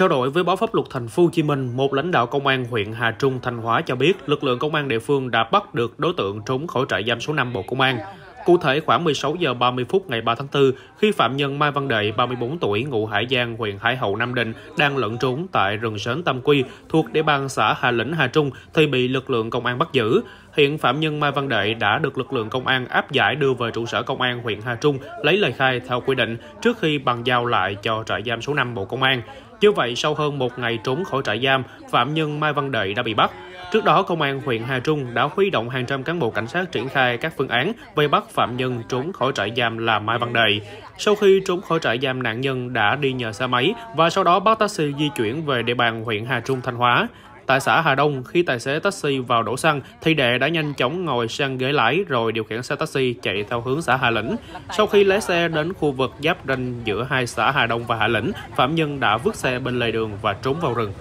Trao đổi với báo pháp luật thành phố Hồ Chí Minh, một lãnh đạo công an huyện Hà Trung, Thanh Hóa cho biết lực lượng công an địa phương đã bắt được đối tượng trốn khỏi trại giam số 5 Bộ Công an. Cụ thể, khoảng 16 giờ 30 phút ngày 3 tháng 4, khi phạm nhân Mai Văn Đệ, 34 tuổi, ngụ Hải Giang, huyện Hải Hậu, Nam Định, đang lẫn trốn tại rừng sến Tam Quy, thuộc địa bàn xã Hà Lĩnh, Hà Trung, thì bị lực lượng công an bắt giữ. Hiện phạm nhân Mai Văn Đệ đã được lực lượng công an áp giải đưa về trụ sở công an huyện Hà Trung lấy lời khai theo quy định trước khi bàn giao lại cho trại giam số 5 Bộ Công an. Như vậy, sau hơn một ngày trốn khỏi trại giam, phạm nhân Mai Văn Đệ đã bị bắt. Trước đó, Công an huyện Hà Trung đã huy động hàng trăm cán bộ cảnh sát triển khai các phương án vây bắt phạm nhân trốn khỏi trại giam là Mai Văn Đệ. Sau khi trốn khỏi trại giam, nạn nhân đã đi nhờ xe máy và sau đó bắt taxi di chuyển về địa bàn huyện Hà Trung, Thanh Hóa. Tại xã Hà Đông, khi tài xế taxi vào đổ xăng, thì đệ đã nhanh chóng ngồi sang ghế lái rồi điều khiển xe taxi chạy theo hướng xã Hà Lĩnh. Sau khi lái xe đến khu vực giáp ranh giữa hai xã Hà Đông và Hà Lĩnh, phạm nhân đã vứt xe bên lề đường và trốn vào rừng.